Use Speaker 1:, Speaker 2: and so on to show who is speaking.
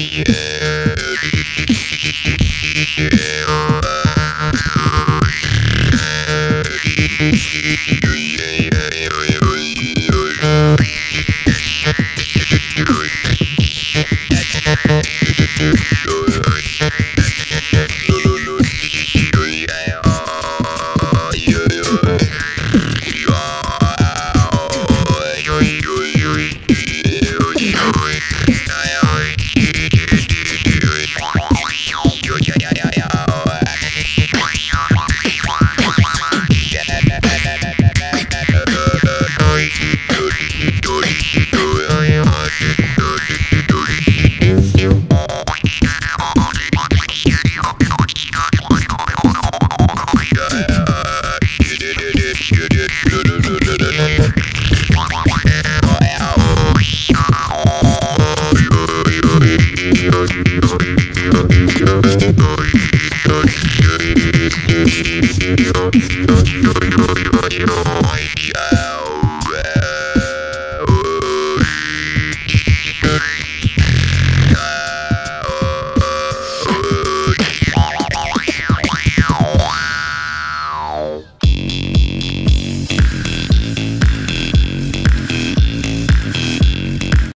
Speaker 1: Thank Yeah.